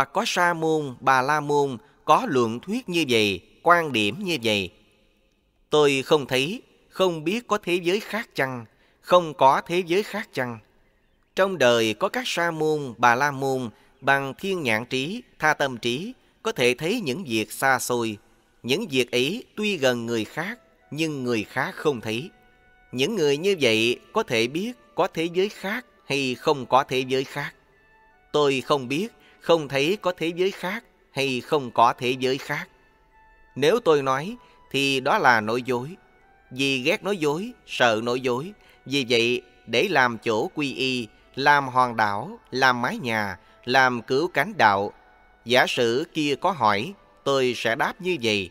Hoặc có sa môn, bà la môn có luận thuyết như vậy, quan điểm như vậy. Tôi không thấy, không biết có thế giới khác chăng, không có thế giới khác chăng. Trong đời có các sa môn, bà la môn bằng thiên nhãn trí, tha tâm trí, có thể thấy những việc xa xôi. Những việc ấy tuy gần người khác, nhưng người khác không thấy. Những người như vậy có thể biết có thế giới khác hay không có thế giới khác. Tôi không biết, không thấy có thế giới khác hay không có thế giới khác. Nếu tôi nói thì đó là nói dối. Vì ghét nói dối, sợ nói dối. Vì vậy, để làm chỗ quy y, làm hoàng đảo, làm mái nhà, làm cứu cánh đạo. Giả sử kia có hỏi, tôi sẽ đáp như vậy.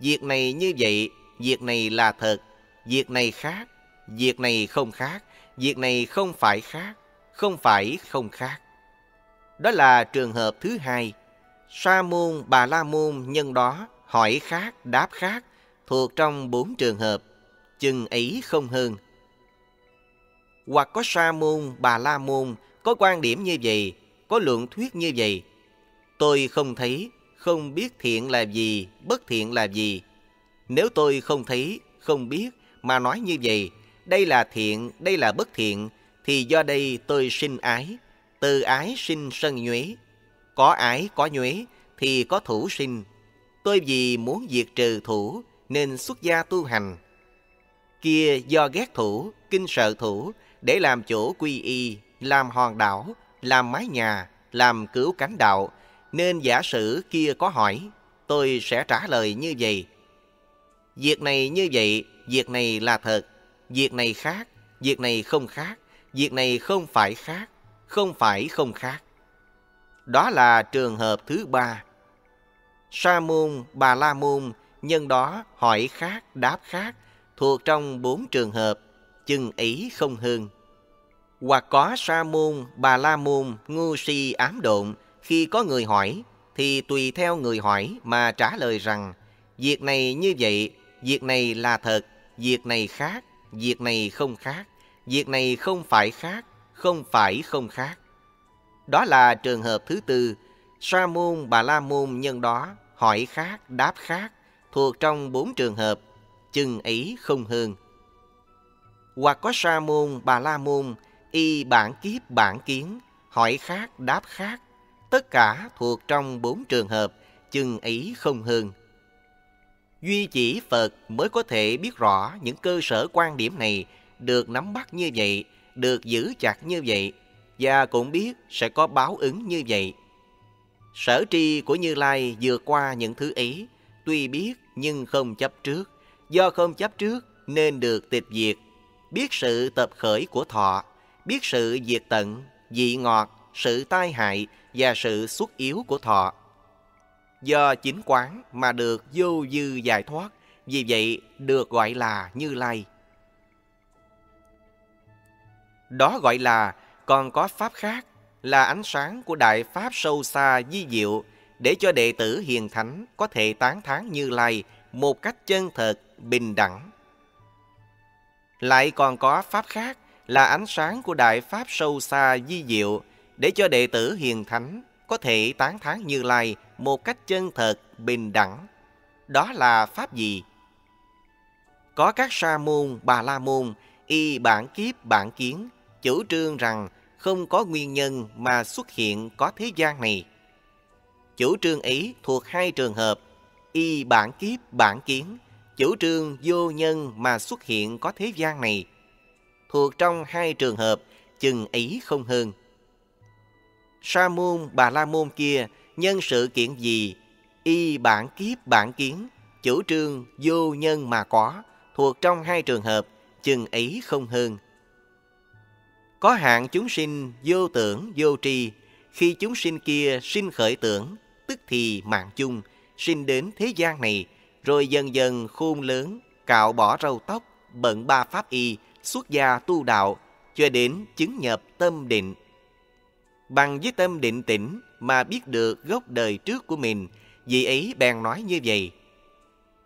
Việc này như vậy, việc này là thật, việc này khác, việc này không khác, việc này không phải khác, không phải không khác. Đó là trường hợp thứ hai. Sa môn, bà la môn nhân đó hỏi khác, đáp khác, thuộc trong bốn trường hợp, chừng ấy không hơn. Hoặc có sa môn, bà la môn có quan điểm như vậy, có luận thuyết như vậy. Tôi không thấy, không biết thiện là gì, bất thiện là gì. Nếu tôi không thấy, không biết mà nói như vậy, đây là thiện, đây là bất thiện, thì do đây tôi sinh ái, từ ái sinh sân nhuế. Có ái, có nhuế, thì có thủ sinh. Tôi vì muốn diệt trừ thủ, nên xuất gia tu hành. Kia do ghét thủ, kinh sợ thủ, để làm chỗ quy y, làm hòn đảo, làm mái nhà, làm cứu cánh đạo, nên giả sử kia có hỏi, tôi sẽ trả lời như vậy. Việc này như vậy, việc này là thật, việc này khác, việc này không khác, việc này không phải khác, không phải không khác. Đó là trường hợp thứ ba. Sa môn, bà la môn, nhân đó hỏi khác, đáp khác, thuộc trong bốn trường hợp, chừng ý không hơn. Hoặc có sa môn, bà la môn, ngu si ám độn, khi có người hỏi, thì tùy theo người hỏi mà trả lời rằng, việc này như vậy, việc này là thật, việc này khác, việc này không khác, việc này không phải khác, không phải không khác. Đó là trường hợp thứ tư, sa môn, bà la môn nhân đó hỏi khác, đáp khác, thuộc trong bốn trường hợp, chừng ấy không hơn. Hoặc có sa môn, bà la môn, y bản kiếp bản kiến, hỏi khác, đáp khác, tất cả thuộc trong bốn trường hợp, chừng ấy không hơn. Duy chỉ Phật mới có thể biết rõ những cơ sở quan điểm này được nắm bắt như vậy, được giữ chặt như vậy, và cũng biết sẽ có báo ứng như vậy. Sở tri của Như Lai vượt qua những thứ ấy, tuy biết nhưng không chấp trước. Do không chấp trước nên được tịch diệt, biết sự tập khởi của thọ, biết sự diệt tận, dị ngọt, sự tai hại và sự xuất yếu của thọ. Do chính quán mà được vô dư giải thoát, vì vậy được gọi là Như Lai. Đó gọi là còn có pháp khác là ánh sáng của đại pháp sâu xa di diệu để cho đệ tử hiền thánh có thể tán thán Như Lai một cách chân thật, bình đẳng. Lại còn có pháp khác là ánh sáng của đại pháp sâu xa di diệu để cho đệ tử hiền thánh có thể tán thán Như Lai một cách chân thật, bình đẳng. Đó là pháp gì? Có các sa môn, bà la môn, y bản kiếp bản kiến, chủ trương rằng không có nguyên nhân mà xuất hiện có thế gian này. Chủ trương ấy thuộc hai trường hợp, y bản kiếp bản kiến, chủ trương vô nhân mà xuất hiện có thế gian này. Thuộc trong hai trường hợp, chừng ý không hơn. Sa môn, bà la môn kia, nhân sự kiện gì, y bản kiếp bản kiến, chủ trương vô nhân mà có, thuộc trong hai trường hợp, chừng ý không hơn. Có hạng chúng sinh vô tưởng, vô tri, khi chúng sinh kia sinh khởi tưởng, tức thì mạng chung, sinh đến thế gian này, rồi dần dần khôn lớn, cạo bỏ râu tóc, bận ba pháp y, xuất gia tu đạo, cho đến chứng nhập tâm định. Bằng với tâm định tĩnh mà biết được gốc đời trước của mình, vị ấy bèn nói như vậy.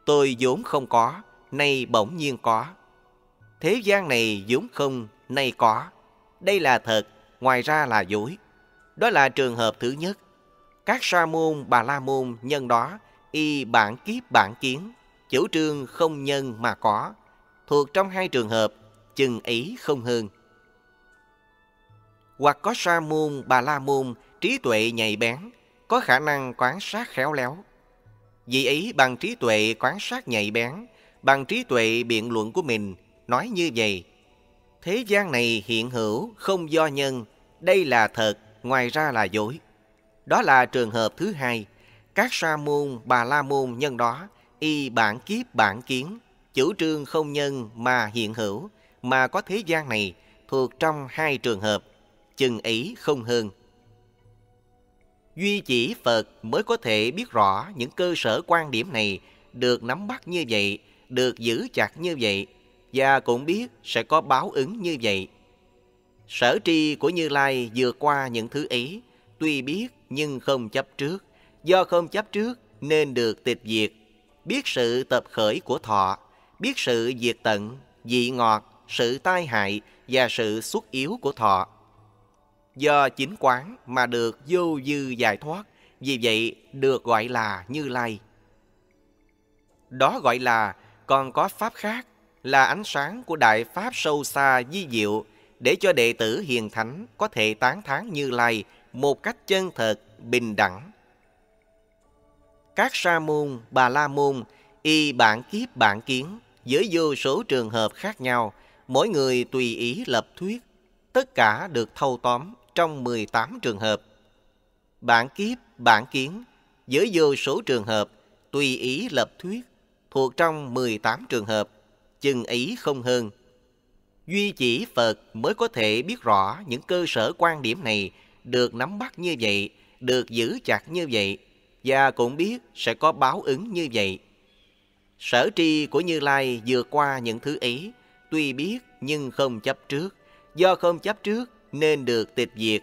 Tôi vốn không có, nay bỗng nhiên có. Thế gian này vốn không, nay có. Đây là thật, ngoài ra là dối. Đó là trường hợp thứ nhất. Các sa môn bà la môn nhân đó y bản kiếp bản kiến, chủ trương không nhân mà có, thuộc trong hai trường hợp, chừng ý không hơn. Hoặc có sa môn bà la môn trí tuệ nhạy bén, có khả năng quan sát khéo léo. Vì ấy bằng trí tuệ quan sát nhạy bén, bằng trí tuệ biện luận của mình, nói như vậy. Thế gian này hiện hữu, không do nhân, đây là thật, ngoài ra là dối. Đó là trường hợp thứ hai. Các sa môn, bà la môn nhân đó, y bản kiếp bản kiến, chủ trương không nhân mà hiện hữu, mà có thế gian này, thuộc trong hai trường hợp, chừng ấy không hơn. Duy chỉ Phật mới có thể biết rõ những cơ sở quan điểm này được nắm bắt như vậy, được giữ chặt như vậy, và cũng biết sẽ có báo ứng như vậy. Sở tri của Như Lai vượt qua những thứ ấy, tuy biết nhưng không chấp trước. Do không chấp trước nên được tịch diệt. Biết sự tập khởi của thọ, biết sự diệt tận, dị ngọt, sự tai hại và sự xuất yếu của thọ. Do chính quán mà được vô dư giải thoát, vì vậy được gọi là Như Lai. Đó gọi là còn có pháp khác là ánh sáng của đại pháp sâu xa di diệu để cho đệ tử hiền thánh có thể tán thán Như Lai một cách chân thật, bình đẳng. Các sa môn, bà la môn, y bản kiếp bản kiến, với vô số trường hợp khác nhau, mỗi người tùy ý lập thuyết, tất cả được thâu tóm trong 18 trường hợp. Bản kiếp, bản kiến, với vô số trường hợp, tùy ý lập thuyết, thuộc trong 18 trường hợp, chừng ý không hơn. Duy chỉ Phật mới có thể biết rõ những cơ sở quan điểm này được nắm bắt như vậy, được giữ chặt như vậy, và cũng biết sẽ có báo ứng như vậy. Sở tri của Như Lai vượt qua những thứ ấy, tuy biết nhưng không chấp trước. Do không chấp trước nên được tịch diệt.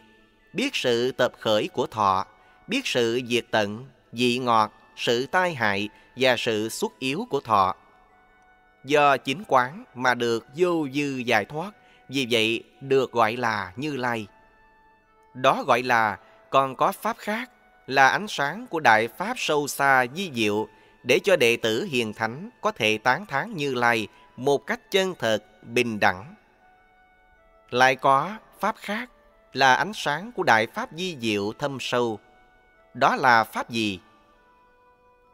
Biết sự tập khởi của thọ, biết sự diệt tận, dị ngọt, sự tai hại và sự xuất yếu của thọ. Do chính quán mà được vô dư giải thoát, vì vậy được gọi là Như Lai. Đó gọi là còn có pháp khác là ánh sáng của đại pháp sâu xa di diệu để cho đệ tử hiền thánh có thể tán thán Như Lai một cách chân thật, bình đẳng. Lại có pháp khác là ánh sáng của đại pháp di diệu thâm sâu. Đó là pháp gì?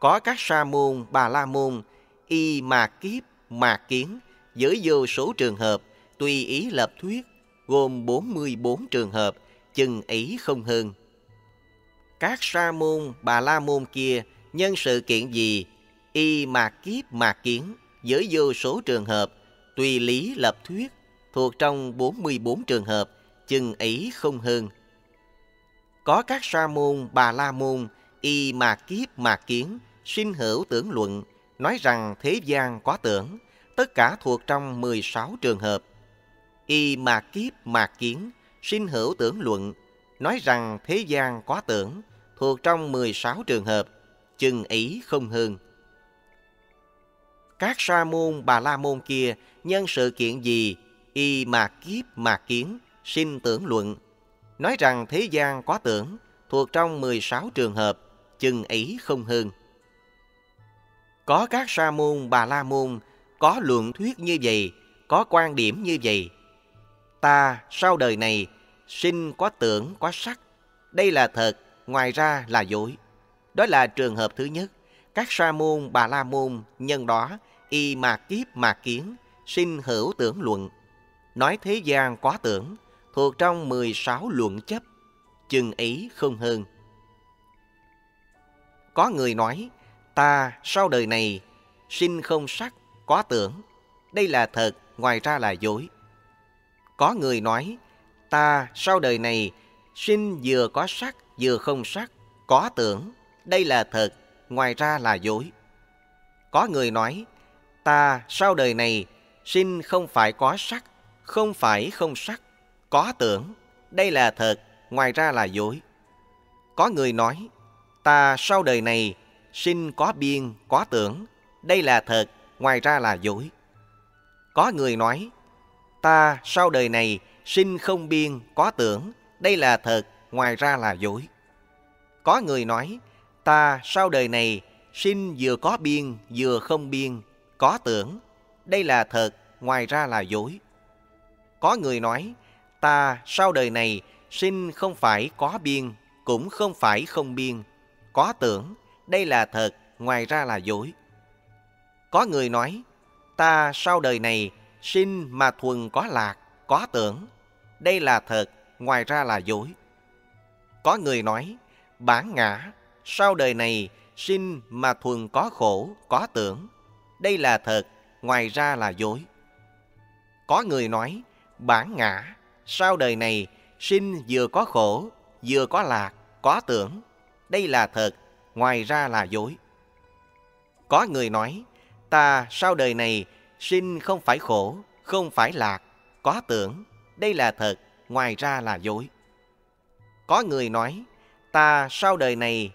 Có các sa môn, bà la môn, y mà kiếp, mạc kiến, với vô số trường hợp, tùy ý lập thuyết, gồm 44 trường hợp, chừng ấy không hơn. Các sa môn, bà la môn kia nhân sự kiện gì, y mạc kiếp mạc kiến, với vô số trường hợp, tùy lý lập thuyết, thuộc trong 44 trường hợp, chừng ấy không hơn. Có các sa môn, bà la môn, y mạc kiếp mạc kiến, sinh hữu tưởng luận, nói rằng thế gian có tưởng, tất cả thuộc trong 16 trường hợp. Y mà kiếp mà kiến, sinh hữu tưởng luận, nói rằng thế gian có tưởng, thuộc trong 16 trường hợp, chừng ý không hơn. Các sa môn bà la môn kia nhân sự kiện gì, y mà kiếp mà kiến, sinh tưởng luận, nói rằng thế gian có tưởng, thuộc trong 16 trường hợp, chừng ý không hơn. Có các sa môn bà la môn có luận thuyết như vậy, có quan điểm như vậy. Ta sau đời này sinh có tưởng có sắc, đây là thật, ngoài ra là dối. Đó là trường hợp thứ nhất. Các sa môn, bà la môn, nhân đó, y mà kiếp mà kiến, sinh hữu tưởng luận. Nói thế gian có tưởng, thuộc trong 16 luận chấp, chừng ấy không hơn. Có người nói, ta sau đời này, sinh không sắc, có tưởng. Đây là thật, ngoài ra là dối. Có người nói, ta sau đời này, sinh vừa có sắc, vừa không sắc, có tưởng. Đây là thật, ngoài ra là dối. Có người nói, ta sau đời này, sinh không phải có sắc, không phải không sắc, có tưởng. Đây là thật, ngoài ra là dối. Có người nói, ta sau đời này, sinh có biên, có tưởng. Đây là thật, ngoài ra là dối. Có người nói, ta sau đời này sinh không biên, có tưởng, đây là thật, ngoài ra là dối. Có người nói, ta sau đời này sinh vừa có biên vừa không biên, có tưởng. Đây là thật, ngoài ra là dối. Có người nói, ta sau đời này sinh không phải có biên, cũng không phải không biên, có tưởng. Đây là thật, ngoài ra là dối. Có người nói, ta sau đời này sinh mà thuần có lạc, có tưởng. Đây là thật, ngoài ra là dối. Có người nói, bản ngã, sau đời này sinh mà thuần có khổ, có tưởng. Đây là thật, ngoài ra là dối. Có người nói, bản ngã, sau đời này sinh vừa có khổ, vừa có lạc, có tưởng. Đây là thật, ngoài ra là dối. Có người nói, ta sau đời này sinh không phải khổ, không phải lạc, có tưởng. Đây là thật, ngoài ra là dối. Có người nói, ta sau đời này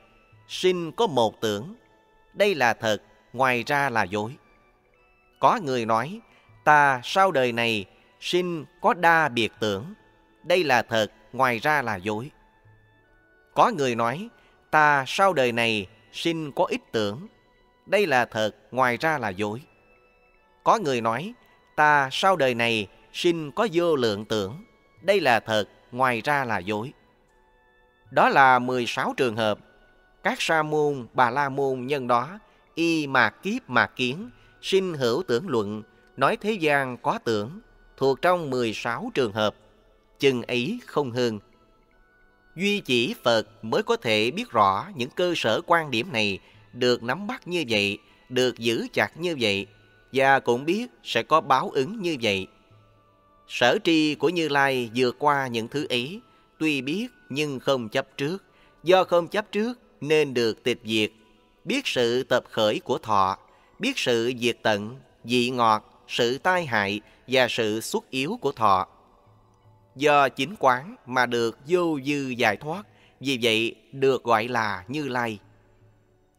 sinh có một tưởng. Đây là thật, ngoài ra là dối. Có người nói, ta sau đời này sinh có đa biệt tưởng. Đây là thật, ngoài ra là dối. Có người nói, ta sau đời này sinh có ít tưởng. Đây là thật, ngoài ra là dối. Có người nói, ta sau đời này sinh có vô lượng tưởng. Đây là thật, ngoài ra là dối. Đó là 16 trường hợp. Các sa môn, bà la môn nhân đó, y mà kiếp mà kiến, sinh hữu tưởng luận, nói thế gian có tưởng, thuộc trong 16 trường hợp. Chừng ấy không hơn. Duy chỉ Phật mới có thể biết rõ những cơ sở quan điểm này được nắm bắt như vậy, được giữ chặt như vậy, và cũng biết sẽ có báo ứng như vậy. Sở tri của Như Lai vượt qua những thứ ấy, tuy biết nhưng không chấp trước. Do không chấp trước nên được tịch diệt. Biết sự tập khởi của thọ, biết sự diệt tận, dị ngọt, sự tai hại và sự xuất yếu của thọ. Do chính quán mà được vô dư giải thoát, vì vậy được gọi là Như Lai.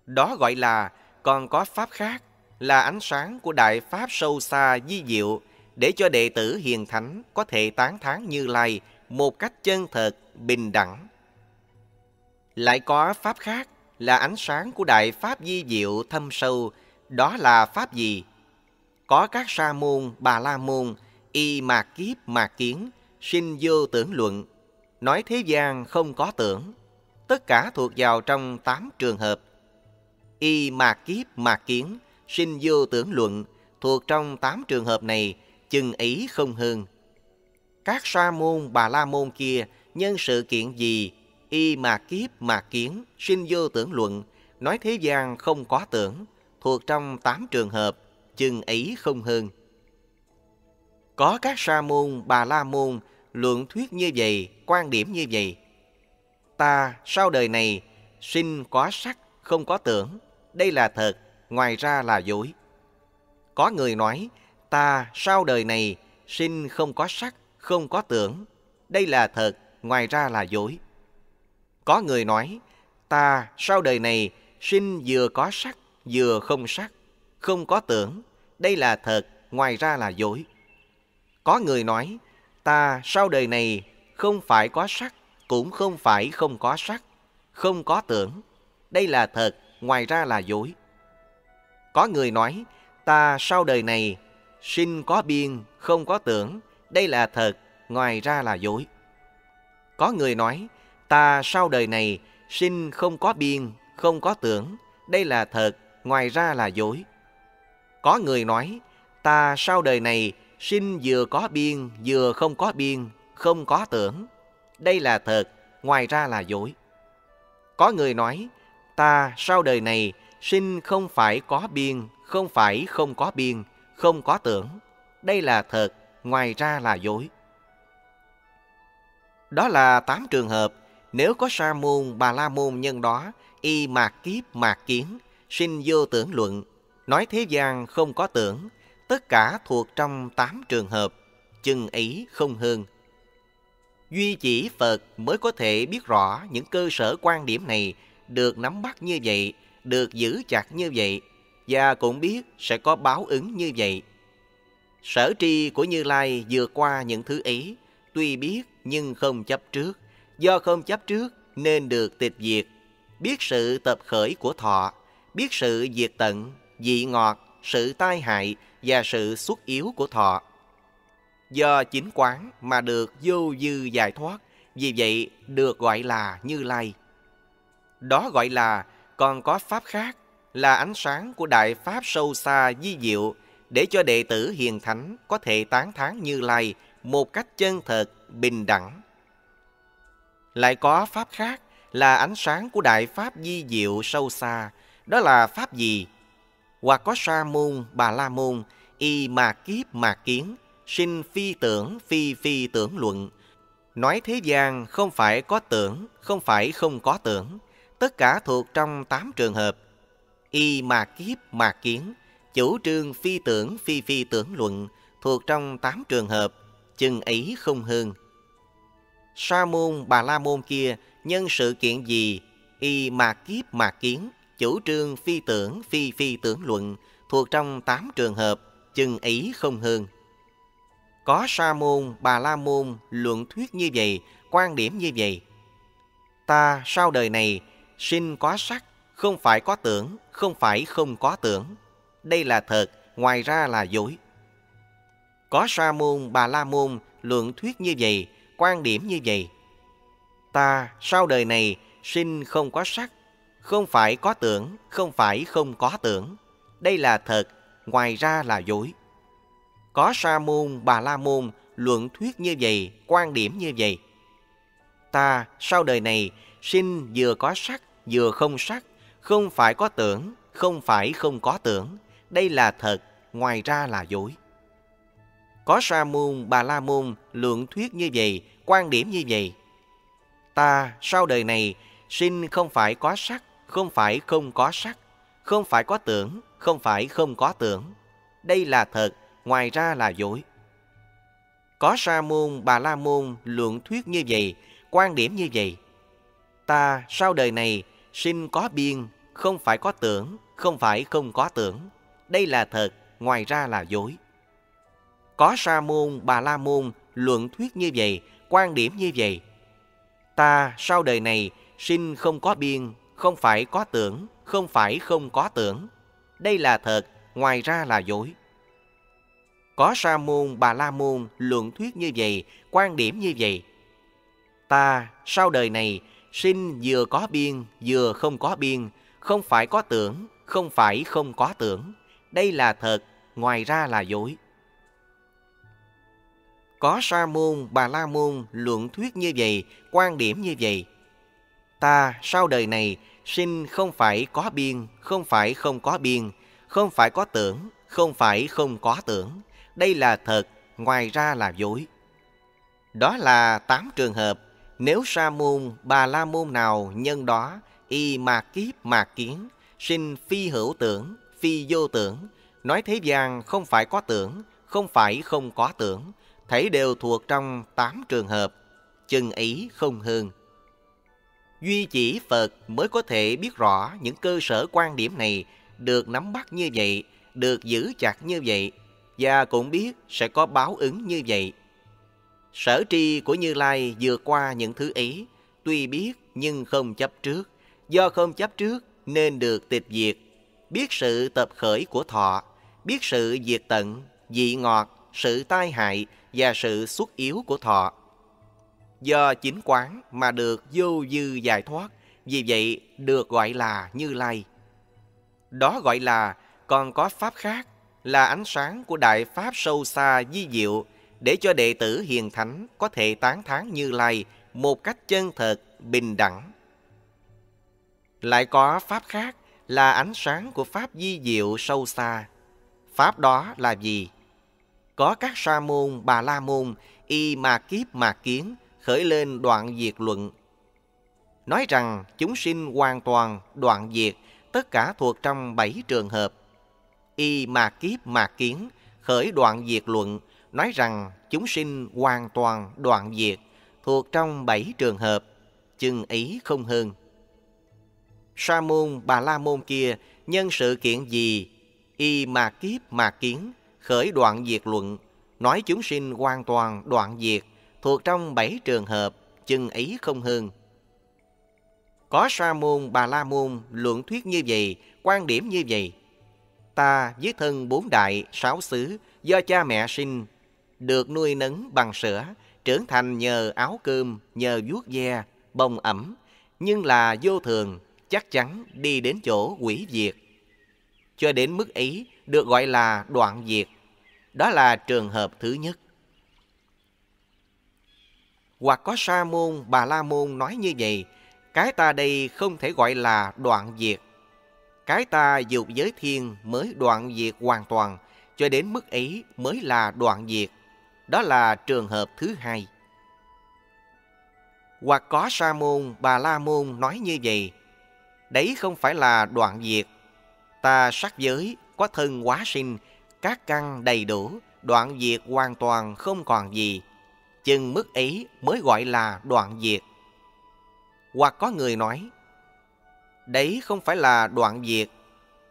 Đó gọi là còn có pháp khác là ánh sáng của đại pháp sâu xa di diệu để cho đệ tử hiền thánh có thể tán thán Như Lai một cách chân thật, bình đẳng. Lại có pháp khác là ánh sáng của đại pháp di diệu thâm sâu, đó là pháp gì? Có các sa môn, bà la môn, y mạc kiếp mạc kiến, sinh vô tưởng luận, nói thế gian không có tưởng. Tất cả thuộc vào trong tám trường hợp. Y mạc kiếp mạc kiến, sinh vô tưởng luận, thuộc trong tám trường hợp này, chừng ấy không hơn. Các sa môn bà la môn kia nhân sự kiện gì, y mà kiếp mà kiến, sinh vô tưởng luận, nói thế gian không có tưởng, thuộc trong tám trường hợp, chừng ấy không hơn. Có các sa môn bà la môn luận thuyết như vậy, quan điểm như vậy. Ta sau đời này sinh có sắc, không có tưởng, đây là thật, ngoài ra là dối. Có người nói, ta sau đời này sinh không có sắc, không có tưởng. Đây là thật, ngoài ra là dối. Có người nói, ta sau đời này sinh vừa có sắc, vừa không sắc, không có tưởng. Đây là thật, ngoài ra là dối. Có người nói, ta sau đời này không phải có sắc, cũng không phải không có sắc, không có tưởng. Đây là thật, ngoài ra là dối. Có người nói, ta sau đời này sinh có biên, không có tưởng, đây là thật, ngoài ra là dối. Có người nói, ta sau đời này sinh không có biên, không có tưởng, đây là thật, ngoài ra là dối. Có người nói, ta sau đời này sinh vừa có biên, vừa không có biên, không có tưởng, đây là thật, ngoài ra là dối. Có người nói, ta sau đời này sinh không phải có biên, không phải không có biên, không có tưởng, đây là thật, ngoài ra là dối. Đó là tám trường hợp, nếu có sa môn, bà la môn nhân đó, y mạc kiếp mạc kiến, sinh vô tưởng luận, nói thế gian không có tưởng, tất cả thuộc trong tám trường hợp, chừng ý không hơn. Duy chỉ Phật mới có thể biết rõ những cơ sở quan điểm này được nắm bắt như vậy, được giữ chặt như vậy, và cũng biết sẽ có báo ứng như vậy. Sở tri của Như Lai vượt qua những thứ ấy, tuy biết nhưng không chấp trước. Do không chấp trước nên được tịch diệt. biết sự tập khởi của thọ, biết sự diệt tận, dị ngọt, sự tai hại và sự xuất yếu của thọ. Do chính quán mà được vô dư giải thoát, vì vậy được gọi là Như Lai. Đó gọi là còn có pháp khác là ánh sáng của đại pháp sâu xa di diệu để cho đệ tử hiền thánh có thể tán thán Như Lai một cách chân thật, bình đẳng. Lại có pháp khác là ánh sáng của đại pháp di diệu sâu xa, đó là pháp gì? Hoặc có sa môn, bà la môn, y mà kiếp mà kiến, sinh phi tưởng, phi phi tưởng luận. Nói thế gian không phải có tưởng, không phải không có tưởng, tất cả thuộc trong tám trường hợp. Y mà kiếp mà kiến, chủ trương phi tưởng, phi phi tưởng luận, thuộc trong tám trường hợp, chừng ấy không hơn. Sa môn, bà la môn kia, nhân sự kiện gì, y mà kiếp mà kiến, chủ trương phi tưởng, phi phi tưởng luận, thuộc trong tám trường hợp, chừng ấy không hơn. Có sa môn, bà la môn luận thuyết như vậy, quan điểm như vậy. Ta sau đời này sinh có sắc, không phải có tưởng, không phải không có tưởng. Đây là thật, ngoài ra là dối. Có sa môn, bà la môn luận thuyết như vậy, quan điểm như vậy. Ta sau đời này sinh không có sắc, không phải có tưởng, không phải không có tưởng. Đây là thật, ngoài ra là dối. Có sa môn, bà la môn luận thuyết như vậy, quan điểm như vậy. Ta sau đời này sinh vừa có sắc, vừa không sắc, không phải có tưởng, không phải không có tưởng. Đây là thật, ngoài ra là dối. Có sa môn, bà la môn luận thuyết như vậy, quan điểm như vậy. Ta sau đời này sinh không phải có sắc, không phải không có sắc, không phải có tưởng, không phải không có tưởng. Đây là thật, ngoài ra là dối. Có sa môn, bà la môn luận thuyết như vậy, quan điểm như vậy. Ta sau đời này sinh có biên, không phải có tưởng, không phải không có tưởng. Đây là thật, ngoài ra là dối. Có sa môn, bà la môn luận thuyết như vậy, quan điểm như vậy. Ta sau đời này sinh không có biên, không phải có tưởng, không phải không có tưởng. Đây là thật, ngoài ra là dối. Có sa môn, bà la môn luận thuyết như vậy, quan điểm như vậy. Ta sau đời này sinh vừa có biên, vừa không có biên, không phải có tưởng, không phải không có tưởng. Đây là thật, ngoài ra là dối. Có sa môn, bà la môn luận thuyết như vậy, quan điểm như vậy. Ta sau đời này sinh không phải có biên, không phải không có biên, không phải có tưởng, không phải không có tưởng. Đây là thật, ngoài ra là dối. Đó là tám trường hợp. Nếu sa môn, bà la môn nào nhân đó, y mà kiếp mà kiến, sinh phi hữu tưởng, phi vô tưởng, nói thế gian không phải có tưởng, không phải không có tưởng, thấy đều thuộc trong tám trường hợp, chừng ý không hơn. Duy chỉ Phật mới có thể biết rõ những cơ sở quan điểm này được nắm bắt như vậy, được giữ chặt như vậy, và cũng biết sẽ có báo ứng như vậy. Sở tri của Như Lai vượt qua những thứ ấy, tuy biết nhưng không chấp trước. Do không chấp trước nên được tịch diệt, biết sự tập khởi của thọ, biết sự diệt tận, dị ngọt, sự tai hại và sự xuất yếu của thọ. Do chính quán mà được vô dư giải thoát, vì vậy được gọi là Như Lai. Đó gọi là còn có pháp khác là ánh sáng của đại pháp sâu xa di diệu để cho đệ tử hiền thánh có thể tán thán Như Lai một cách chân thật, bình đẳng. Lại có pháp khác là ánh sáng của pháp di diệu sâu xa. Pháp đó là gì? Có các sa môn, bà la môn, y mà kiếp mà kiến, khởi lên đoạn diệt luận. Nói rằng chúng sinh hoàn toàn đoạn diệt, tất cả thuộc trong bảy trường hợp. Y mà kiếp mà kiến, khởi đoạn diệt luận, nói rằng chúng sinh hoàn toàn đoạn diệt, thuộc trong bảy trường hợp, chừng ấy không hơn. Sa môn, bà la môn kia, nhân sự kiện gì, y mà kiếp mà kiến, khởi đoạn diệt luận, nói chúng sinh hoàn toàn đoạn diệt, thuộc trong bảy trường hợp, chừng ấy không hơn. Có Sa môn, Bà La môn luận thuyết như vậy, quan điểm như vậy. Ta với thân bốn đại, sáu xứ, do cha mẹ sinh, được nuôi nấng bằng sữa, trưởng thành nhờ áo cơm, nhờ vuốt ve, bông ẩm, nhưng là vô thường, chắc chắn đi đến chỗ quỷ diệt. Cho đến mức ấy được gọi là đoạn diệt. Đó là trường hợp thứ nhất. Hoặc có sa môn, bà la môn nói như vậy, cái ta đây không thể gọi là đoạn diệt. Cái ta dục giới thiên mới đoạn diệt hoàn toàn, cho đến mức ấy mới là đoạn diệt. Đó là trường hợp thứ hai. Hoặc có sa môn, bà la môn nói như vậy, đấy không phải là đoạn diệt. Ta sắc giới, có thân quá sinh, các căn đầy đủ, đoạn diệt hoàn toàn không còn gì. Chừng mức ấy mới gọi là đoạn diệt. Hoặc có người nói, đấy không phải là đoạn diệt,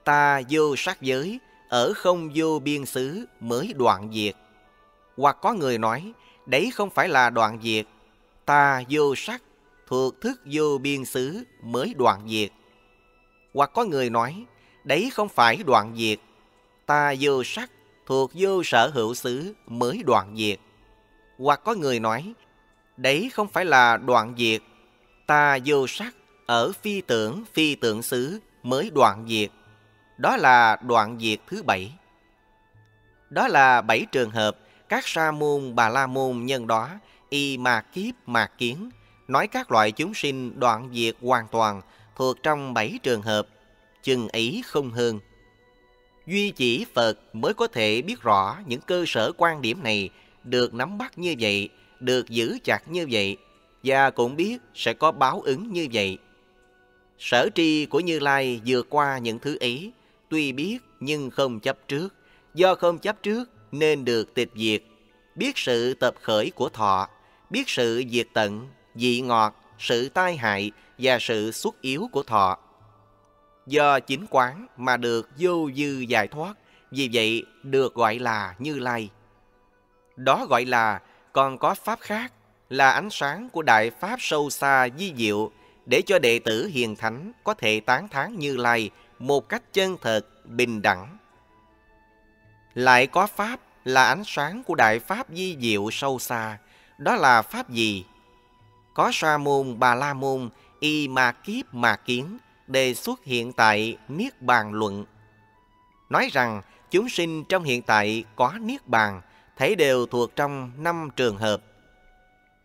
ta vô sắc giới, ở không vô biên xứ mới đoạn diệt. Hoặc có người nói, đấy không phải là đoạn diệt, ta vô sắc, thuộc thức vô biên xứ mới đoạn diệt. Hoặc có người nói, đấy không phải đoạn diệt, ta vô sắc, thuộc vô sở hữu xứ mới đoạn diệt. Hoặc có người nói, đấy không phải là đoạn diệt, ta vô sắc, ở phi tưởng, phi tưởng xứ mới đoạn diệt. Đó là đoạn diệt thứ bảy. Đó là bảy trường hợp các sa môn, bà la môn nhân đó y mà kiếp mà kiến, nói các loại chúng sinh đoạn diệt hoàn toàn, thuộc trong bảy trường hợp, chừng ấy không hơn. Duy chỉ phật mới có thể biết rõ những cơ sở quan điểm này, được nắm bắt như vậy, được giữ chặt như vậy, và cũng biết sẽ có báo ứng như vậy. Sở tri của như lai vượt qua những thứ ấy tuy biết nhưng không chấp trước. Do không chấp trước nên được tịch diệt biết sự tập khởi của thọ, biết sự diệt tận, dị ngọt, sự tai hại và sự xuất yếu của thọ. Do chính quán mà được vô dư giải thoát, vì vậy được gọi là Như Lai. Đó gọi là còn có pháp khác là ánh sáng của đại pháp sâu xa di diệu để cho đệ tử hiền thánh có thể tán thán Như Lai một cách chân thật, bình đẳng. Lại có pháp là ánh sáng của Đại Pháp di diệu sâu xa. Đó là Pháp gì? Có Sa môn, Bà La môn, Y Ma kiếp mà kiến, đề xuất hiện tại Niết Bàn luận. Nói rằng chúng sinh trong hiện tại có Niết Bàn, thấy đều thuộc trong năm trường hợp.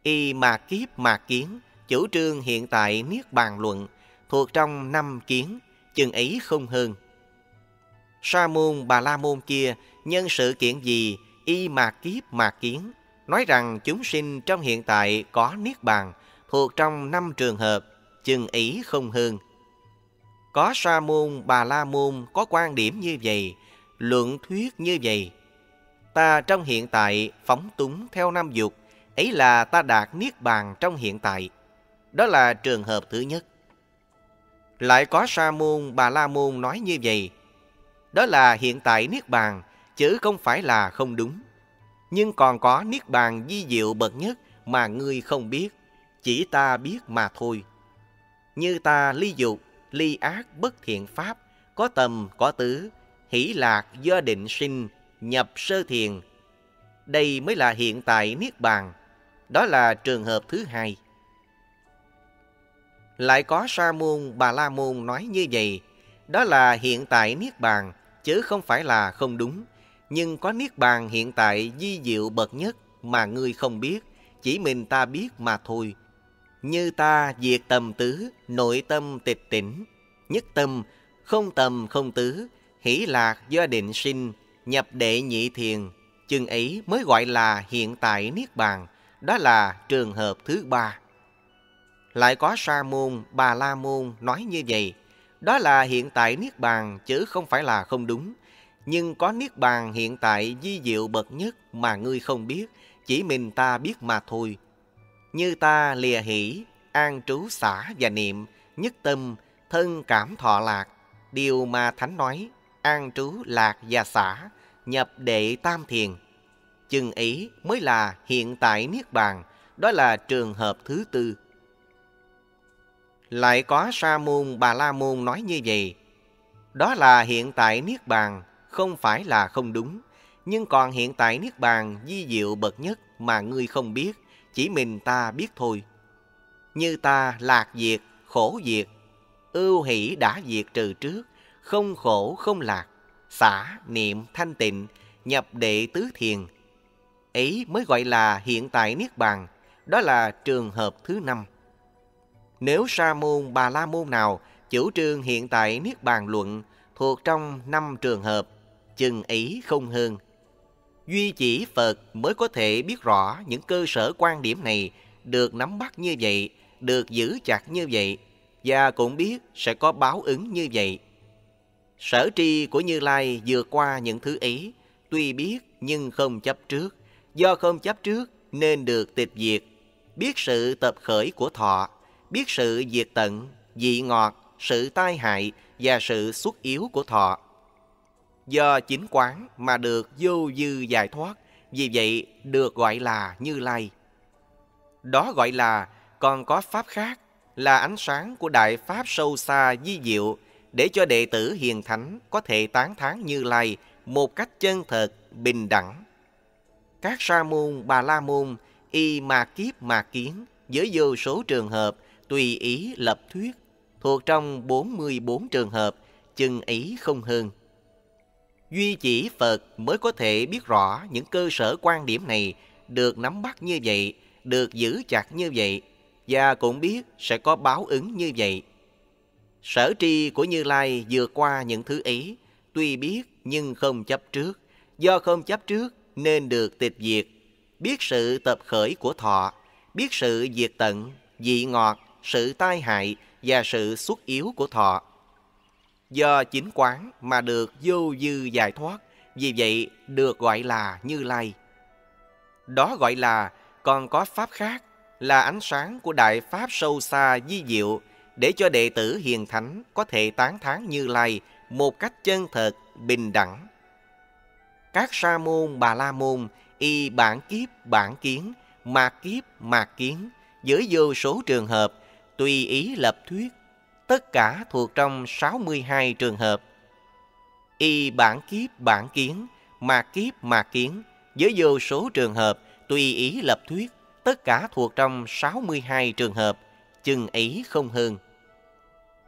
Y mà kiếp mà kiến, chủ trương hiện tại Niết Bàn luận, thuộc trong năm kiến, chừng ấy không hơn. Sa môn Bà La môn kia nhân sự kiện gì y mạc kiếp mạc kiến, nói rằng chúng sinh trong hiện tại có niết bàn, thuộc trong năm trường hợp, chừng ý không hơn. Có sa môn, bà la môn có quan điểm như vậy, luận thuyết như vậy. Ta trong hiện tại phóng túng theo năm dục, ấy là ta đạt niết bàn trong hiện tại. Đó là trường hợp thứ nhất. Lại có sa môn, bà la môn nói như vậy. Đó là hiện tại niết bàn, chứ không phải là không đúng. Nhưng còn có niết bàn di diệu bậc nhất mà ngươi không biết, chỉ ta biết mà thôi. Như ta ly dục, ly ác bất thiện pháp, có tầm, có tứ, hỷ lạc do định sinh, nhập sơ thiền. Đây mới là hiện tại niết bàn. Đó là trường hợp thứ hai. Lại có sa môn, bà la môn nói như vậy, đó là hiện tại niết bàn, chứ không phải là không đúng nhưng có niết bàn hiện tại di diệu bậc nhất mà ngươi không biết, chỉ mình ta biết mà thôi. Như ta diệt tầm tứ, nội tâm tịch tỉnh, nhất tâm, không tầm không tứ, hỷ lạc do định sinh, nhập đệ nhị thiền, chừng ấy mới gọi là hiện tại niết bàn, đó là trường hợp thứ ba. Lại có sa môn, bà la môn nói như vậy, đó là hiện tại niết bàn chứ không phải là không đúng nhưng có niết bàn hiện tại di diệu bậc nhất mà ngươi không biết, chỉ mình ta biết mà thôi. Như ta lìa hỷ, an trú xả và niệm, nhất tâm, thân cảm thọ lạc, điều mà Thánh nói, an trú lạc và xả, nhập đệ tam thiền. Chừng ấy mới là hiện tại niết bàn, đó là trường hợp thứ tư. lại có sa môn bà la môn nói như vậy đó là hiện tại niết bàn không phải là không đúng. Nhưng còn hiện tại niết bàn di diệu bậc nhất mà ngươi không biết, chỉ mình ta biết thôi. Như ta lạc diệt, khổ diệt, ưu hỷ đã diệt trừ trước, không khổ không lạc, xả niệm thanh tịnh, nhập đệ tứ thiền. Ấy mới gọi là hiện tại niết bàn, đó là trường hợp thứ năm. Nếu sa môn bà la môn nào chủ trương hiện tại niết bàn luận thuộc trong năm trường hợp chừng ấy không hơn. Duy chỉ phật mới có thể biết rõ những cơ sở quan điểm này, được nắm bắt như vậy, được giữ chặt như vậy, và cũng biết sẽ có báo ứng như vậy. Sở tri của như lai vượt qua những thứ ấy, tuy biết nhưng không chấp trước. Do không chấp trước nên được tịch diệt. Biết sự tập khởi của thọ, biết sự diệt tận, dị ngọt, sự tai hại và sự xuất yếu của thọ do chính quán mà được vô dư giải thoát. Vì vậy, được gọi là như lai. Đó gọi là, còn có pháp khác, là ánh sáng của đại pháp sâu xa di diệu để cho đệ tử hiền thánh có thể tán thán như lai một cách chân thật bình đẳng. Các sa môn, bà la môn, y mà kiếp mà kiến với vô số trường hợp, tùy ý lập thuyết, thuộc trong 44 trường hợp, chừng ý không hơn duy chỉ phật mới có thể biết rõ những cơ sở quan điểm này, được nắm bắt như vậy, được giữ chặt như vậy, và cũng biết sẽ có báo ứng như vậy. Sở tri của như lai vượt qua những thứ ấy, tuy biết nhưng không chấp trước. Do không chấp trước nên được tịch diệt. Biết sự tập khởi của thọ, biết sự diệt tận, dị ngọt, sự tai hại và sự xuất yếu của thọ do chính quán mà được vô dư giải thoát, vì vậy được gọi là như lai. Đó gọi là, còn có pháp khác, là ánh sáng của đại pháp sâu xa di diệu, để cho đệ tử hiền thánh có thể tán thán như lai một cách chân thật, bình đẳng. Các sa môn, bà la môn, y bản kiếp, bản kiến mạc kiếp mạc kiến với vô số trường hợp, tùy ý lập thuyết tất cả thuộc trong 62 trường hợp. Y bản kiếp bản kiến mà kiếp mà kiến, với vô số trường hợp, tùy ý lập thuyết, tất cả thuộc trong 62 trường hợp, chừng ấy không hơn.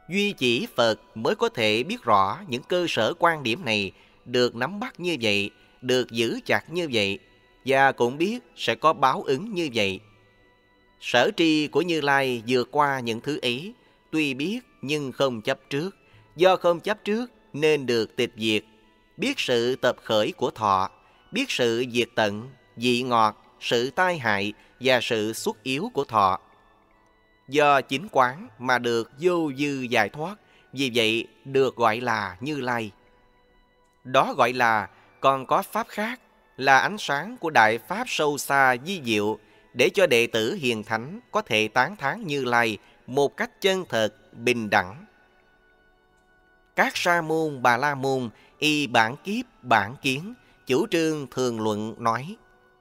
Duy chỉ phật mới có thể biết rõ những cơ sở quan điểm này, được nắm bắt như vậy, được giữ chặt như vậy, và cũng biết sẽ có báo ứng như vậy. Sở tri của như lai vượt qua những thứ ấy tuy biết nhưng không chấp trước. Do không chấp trước nên được tịch diệt. Biết sự tập khởi của thọ, biết sự diệt tận, dị ngọt, sự tai hại và sự xuất yếu của thọ. Do chính quán mà được vô dư giải thoát, vì vậy được gọi là như lai. Đó gọi là, còn có pháp khác, là ánh sáng của đại pháp sâu xa di diệu để cho đệ tử hiền thánh có thể tán thán như lai một cách chân thật, bình đẳng. Các sa môn, bà la môn, y bản kiếp, bản kiến, chủ trương thường luận nói,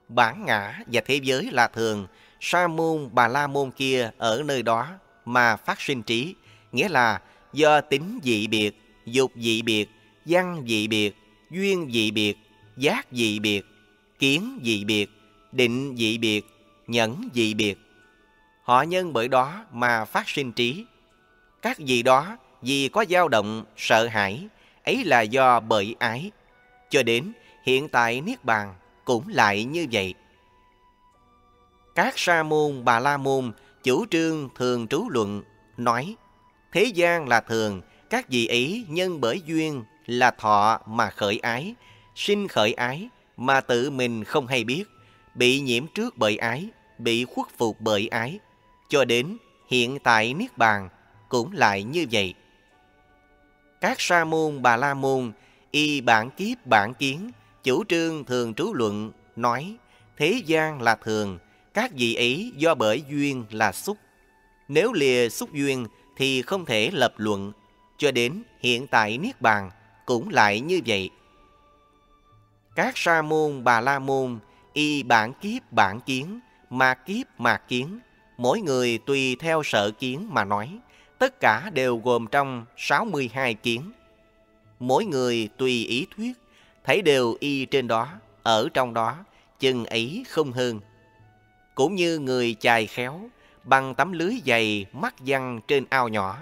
bản ngã và thế giới là thường, sa môn, bà la môn kia ở nơi đó mà phát sinh trí, nghĩa là do tính dị biệt, dục dị biệt, văn dị biệt, duyên dị biệt, giác dị biệt, kiến dị biệt, định dị biệt, nhẫn dị biệt họ nhân bởi đó mà phát sinh trí. Các gì đó vì có dao động, sợ hãi, ấy là do bởi ái. Cho đến hiện tại niết bàn cũng lại như vậy. Các sa môn, bà la môn, chủ trương thường trú luận, nói, thế gian là thường, các vị ấy nhân bởi duyên là thọ mà khởi ái, sinh khởi ái mà tự mình không hay biết, bị nhiễm trước bởi ái, bị khuất phục bởi ái cho đến hiện tại niết bàn cũng lại như vậy. Các sa môn, bà la môn, y bản kiếp bản kiến, chủ trương thường trú luận, nói, thế gian là thường, các vị ấy do bởi duyên là xúc. Nếu lìa xúc duyên thì không thể lập luận. Cho đến hiện tại niết bàn cũng lại như vậy. Các sa môn, bà la môn, y bản kiếp bản kiến mà kiếp mà kiến mỗi người tùy theo sở kiến mà nói tất cả đều gồm trong 62 kiến. Mỗi người tùy ý thuyết, thấy đều y trên đó, ở trong đó, chừng ấy không hơn. Cũng như người chài khéo, bằng tấm lưới dày mắt văng trên ao nhỏ.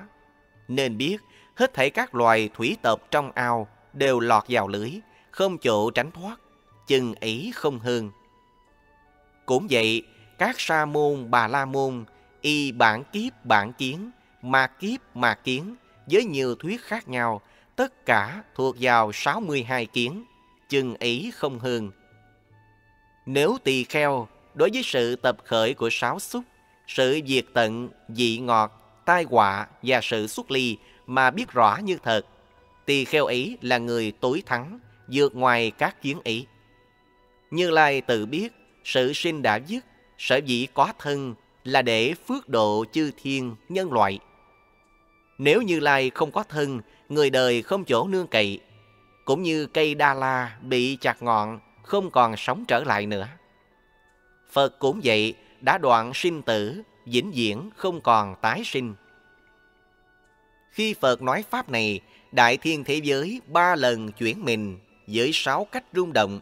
Nên biết, hết thảy các loài thủy tộc trong ao đều lọt vào lưới, không chỗ tránh thoát, chừng ấy không hơn. Cũng vậy, các sa môn, bà la môn, y bản kiếp, bản kiến, ma kiếp, ma kiến, với nhiều thuyết khác nhau, tất cả thuộc vào 62 kiến, chừng ý không hơn. Nếu tỳ kheo, đối với sự tập khởi của sáu xúc, sự diệt tận, dị ngọt, tai họa và sự xuất ly mà biết rõ như thật, tỳ kheo ấy là người tối thắng, vượt ngoài các kiến ý Như Lai tự biết, sự sinh đã dứt, sở dĩ có thân là để phước độ chư thiên nhân loại. Nếu Như Lai không có thân, người đời không chỗ nương cậy, cũng như cây đa la bị chặt ngọn, không còn sống trở lại nữa. Phật cũng vậy, đã đoạn sinh tử, vĩnh viễn không còn tái sinh. Khi Phật nói Pháp này, đại thiên thế giới ba lần chuyển mình với sáu cách rung động.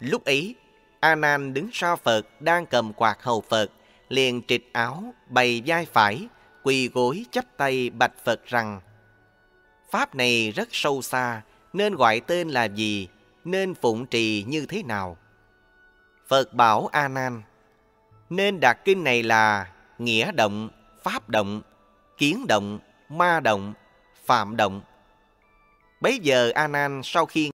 Lúc ấy, A Nan đứng sau Phật đang cầm quạt hầu Phật, liền trịch áo, bày vai phải, quỳ gối chắp tay bạch Phật rằng Pháp này rất sâu xa, nên gọi tên là gì, nên phụng trì như thế nào? Phật bảo A Nan, nên đặt kinh này là nghĩa động, pháp động, kiến động, ma động, phạm động. Bấy giờ A Nan sau khi